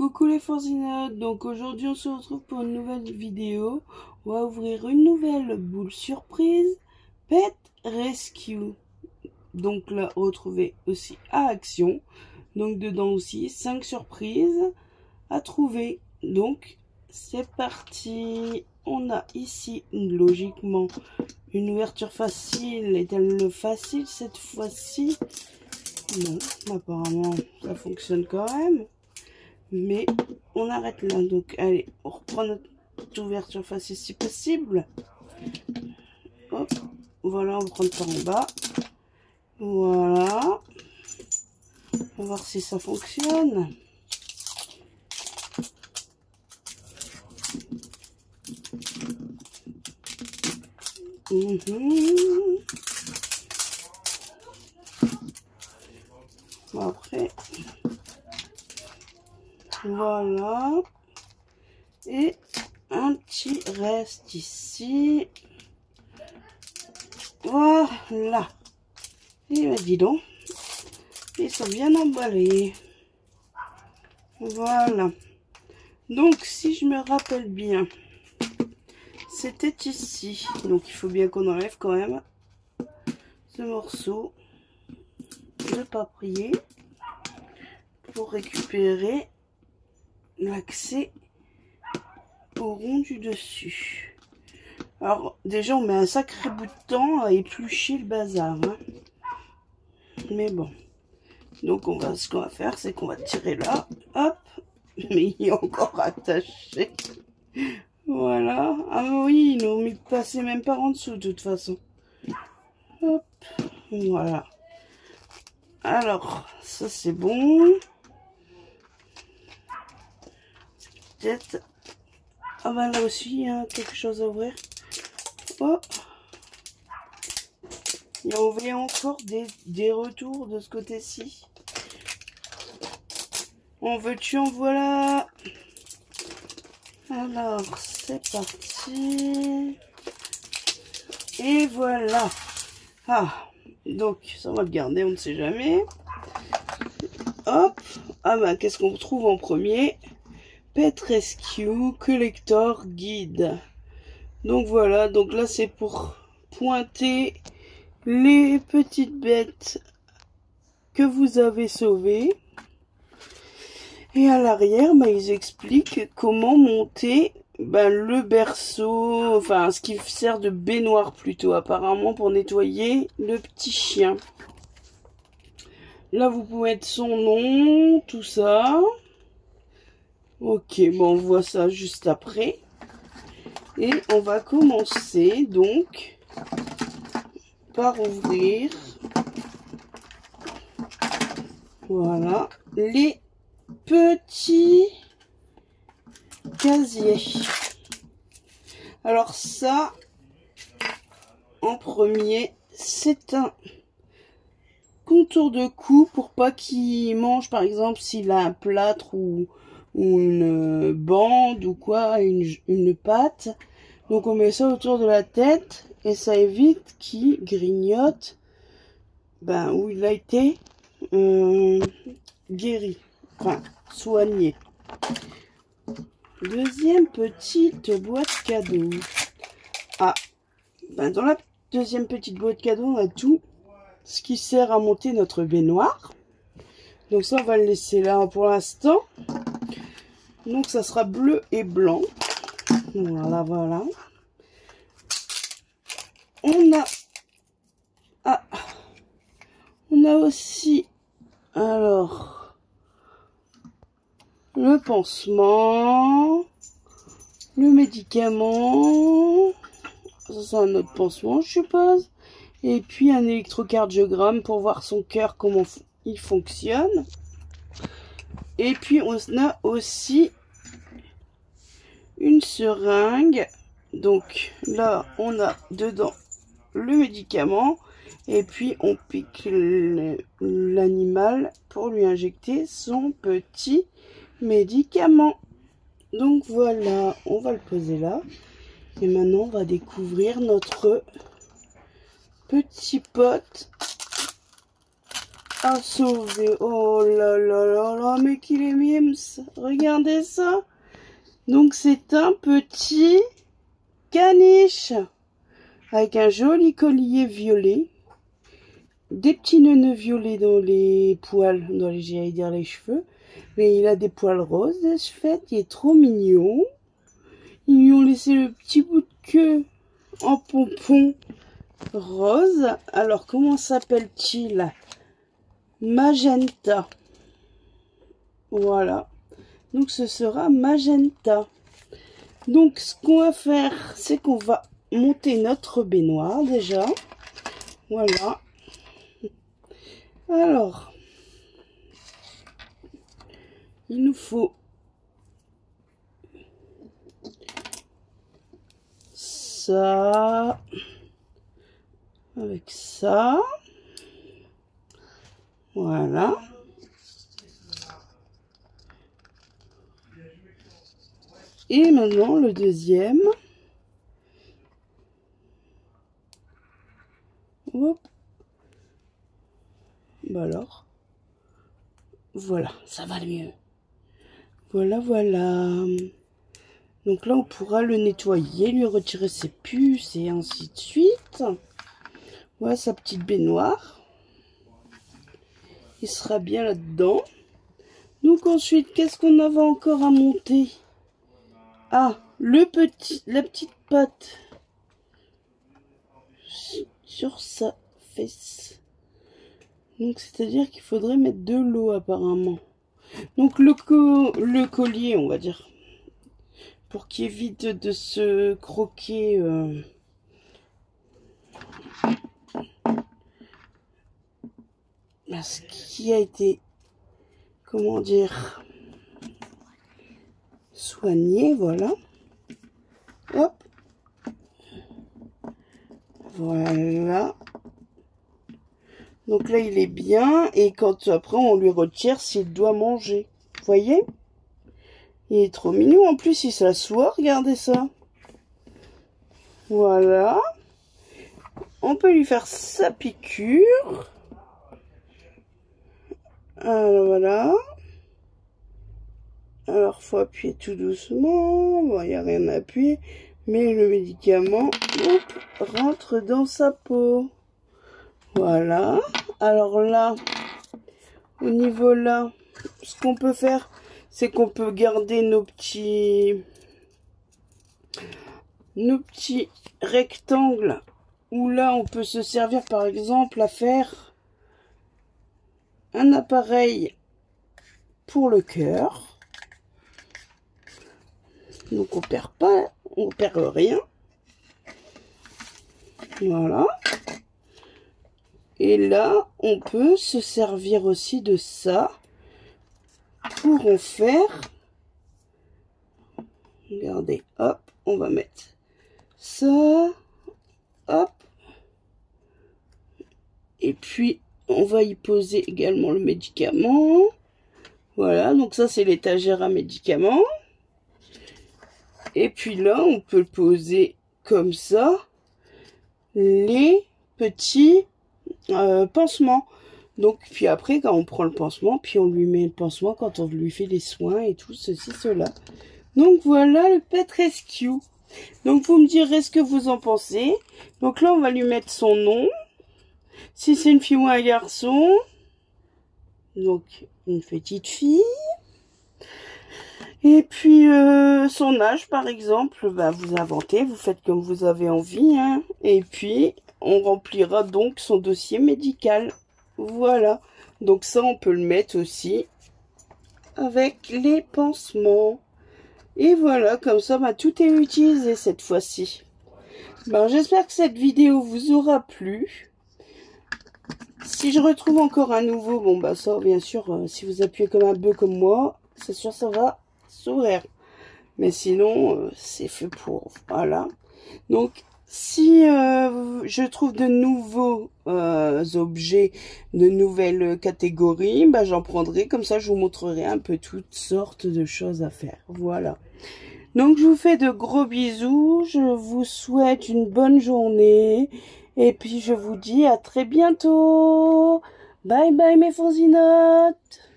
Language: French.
Coucou les Forzinotes, donc aujourd'hui on se retrouve pour une nouvelle vidéo. On va ouvrir une nouvelle boule surprise, Pet Rescue. Donc là, retrouver aussi à Action. Donc dedans aussi, 5 surprises à trouver. Donc c'est parti On a ici logiquement une ouverture facile. Est-elle facile cette fois-ci? Non, apparemment ça fonctionne quand même. Mais on arrête là. Donc, allez, on reprend notre ouverture facile si possible. Hop, voilà, on va prendre par en bas. Voilà. On va voir si ça fonctionne. Mhm. après, voilà. Et un petit reste ici. Voilà. Et ben dis donc. Ils sont bien emballés. Voilà. Donc, si je me rappelle bien, c'était ici. Donc, il faut bien qu'on enlève quand même ce morceau de papier pour récupérer l'accès au rond du dessus. Alors, déjà, on met un sacré bout de temps à éplucher le bazar. Hein. Mais bon. Donc, on va, ce qu'on va faire, c'est qu'on va tirer là. Hop. Mais il est encore attaché. Voilà. Ah oui, ils n'ont mis passer même pas en dessous, de toute façon. Hop. Voilà. Alors, ça c'est bon. Ah ben là aussi, il y a quelque chose à ouvrir. Oh Il y a encore des, retours de ce côté-ci. On veut-tu en voilà Alors, c'est parti. Et voilà. Ah, donc ça on va le garder, on ne sait jamais. Hop. Ah ben, qu'est-ce qu'on trouve en premier? Pet Rescue Collector Guide. Donc voilà, donc là c'est pour pointer les petites bêtes que vous avez sauvées. Et à l'arrière, bah, ils expliquent comment monter bah, le berceau, enfin ce qui sert de baignoire plutôt apparemment pour nettoyer le petit chien. Là vous pouvez mettre son nom, tout ça. Ok, bon, on voit ça juste après. Et on va commencer donc par ouvrir voilà les petits casiers. Alors ça, en premier, c'est un contour de cou pour pas qu'il mange par exemple s'il a un plâtre ou ou une bande ou quoi, une, une patte. Donc on met ça autour de la tête et ça évite qu'il grignote ben, où il a été euh, guéri, enfin soigné. Deuxième petite boîte cadeau. Ah, ben dans la deuxième petite boîte cadeau, on a tout ce qui sert à monter notre baignoire. Donc ça, on va le laisser là pour l'instant. Donc ça sera bleu et blanc. Voilà, voilà. On a... Ah, on a aussi... Alors... Le pansement. Le médicament. Ça, c'est un autre pansement, je suppose. Et puis un électrocardiogramme pour voir son cœur, comment il fonctionne. Et puis on a aussi une seringue. Donc là, on a dedans le médicament. Et puis on pique l'animal pour lui injecter son petit médicament. Donc voilà, on va le poser là. Et maintenant, on va découvrir notre petit pot à sauver. Oh là là là là, mais qu'il est mimes. Regardez ça. Donc c'est un petit caniche avec un joli collier violet. Des petits nœuds violets dans les poils, dans les, j'allais dire les cheveux. Mais il a des poils roses de ce fait, il est trop mignon. Ils lui ont laissé le petit bout de queue en pompon rose. Alors, comment s'appelle-t-il? Magenta. Voilà. Donc, ce sera Magenta. Donc, ce qu'on va faire, c'est qu'on va monter notre baignoire déjà. Voilà. Alors, il nous faut ça avec ça. Voilà. Et maintenant le deuxième. Hop. Bah alors. Voilà, ça va mieux. Voilà, voilà. Donc là, on pourra le nettoyer, lui retirer ses puces et ainsi de suite. Voilà sa petite baignoire. Il sera bien là-dedans. Donc ensuite, qu'est-ce qu'on avait encore à monter? Ah, le petit, la petite patte sur sa fesse. Donc c'est-à-dire qu'il faudrait mettre de l'eau apparemment. Donc le, le collier, on va dire, pour qu'il évite de se croquer... Euh, ce qui a été, comment dire, soigné, voilà. Hop. Voilà. Donc là, il est bien. Et quand après, on lui retire s'il doit manger. Voyez? Il est trop mignon. En plus, il s'assoit. Regardez ça. Voilà. On peut lui faire sa piqûre. Alors voilà. Alors faut appuyer tout doucement. Bon, il n'y a rien à appuyer. Mais le médicament rentre dans sa peau. Voilà. Alors là, au niveau là, ce qu'on peut faire, c'est qu'on peut garder nos petits nos petits rectangles où là on peut se servir par exemple à faire un appareil pour le cœur. Donc on perd pas, on perd rien. Voilà. Et là, on peut se servir aussi de ça pour en faire. Regardez, hop, on va mettre ça, hop. Et puis, on va y poser également le médicament. Voilà, donc ça c'est l'étagère à médicaments. Et puis là, on peut poser comme ça les petits euh, pansements. Donc, puis après, quand on prend le pansement, puis on lui met le pansement quand on lui fait les soins et tout, ceci, cela. Donc, voilà le Pet Rescue. Donc, vous me direz ce que vous en pensez. Donc là, on va lui mettre son nom. Si c'est une fille ou un garçon, donc une petite fille. Et puis euh, son âge par exemple, bah, vous inventez, vous faites comme vous avez envie. Hein. Et puis on remplira donc son dossier médical. Voilà. Donc ça on peut le mettre aussi avec les pansements. Et voilà, comme ça, bah, tout est utilisé cette fois-ci. Ben, J'espère que cette vidéo vous aura plu. Si je retrouve encore un nouveau, bon bah ça bien sûr, euh, si vous appuyez comme un bœuf comme moi, c'est sûr ça va s'ouvrir. Mais sinon, euh, c'est fait pour. Voilà. Donc, si euh, je trouve de nouveaux objets, de nouvelles catégories, bah, j'en prendrai. Comme ça, je vous montrerai un peu toutes sortes de choses à faire. Voilà. Donc, je vous fais de gros bisous. Je vous souhaite une bonne journée. Et puis je vous dis à très bientôt. Bye bye mes fonzinottes